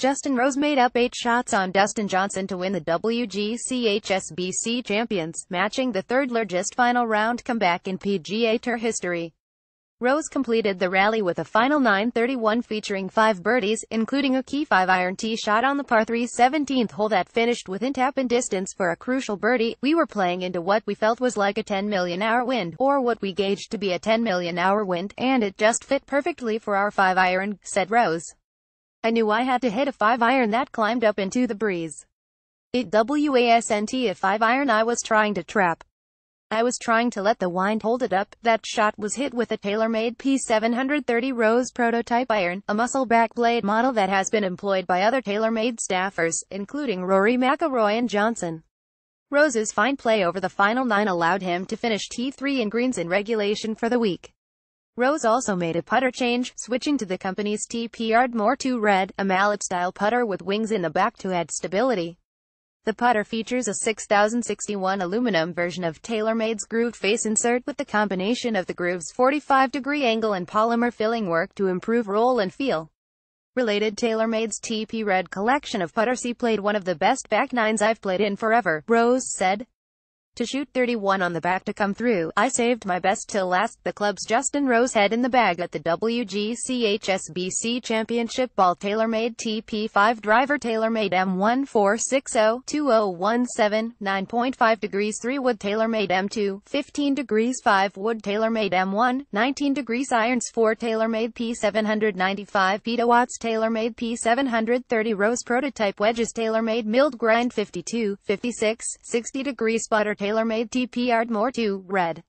Justin Rose made up eight shots on Dustin Johnson to win the WGC HSBC Champions, matching the third largest final round comeback in PGA Tour history. Rose completed the rally with a final 931 featuring five birdies, including a key 5-iron tee shot on the par 3 17th hole that finished within tap-in distance for a crucial birdie. We were playing into what we felt was like a 10 million hour wind, or what we gauged to be a 10 million hour wind, and it just fit perfectly for our 5-iron, said Rose. I knew I had to hit a 5-iron that climbed up into the breeze. It wasn't a 5-iron I was trying to trap. I was trying to let the wind hold it up. That shot was hit with a TaylorMade P730 Rose prototype iron, a muscle-back blade model that has been employed by other TaylorMade staffers, including Rory McIlroy and Johnson. Rose's fine play over the final nine allowed him to finish T3 in greens in regulation for the week. Rose also made a putter change, switching to the company's TP Ardmore 2 Red, a mallet-style putter with wings in the back to add stability. The putter features a 6061 aluminum version of TaylorMade's grooved face insert with the combination of the groove's 45-degree angle and polymer filling work to improve roll and feel. Related TaylorMade's TP Red collection of putters he played one of the best back nines I've played in forever, Rose said. To shoot 31 on the back to come through, I saved my best till last. The club's Justin Rose head in the bag at the WGC HSBC Championship Ball. TaylorMade TP5 driver. TaylorMade M1460-2017, 9.5 degrees 3 wood. TaylorMade M2, 15 degrees 5 wood. TaylorMade M1, 19 degrees irons 4 TaylorMade P795 Petawatts TaylorMade P730 Rose prototype wedges. TaylorMade milled grind 52, 56, 60 degrees sputter TaylorMade TP Ardmore 2, red.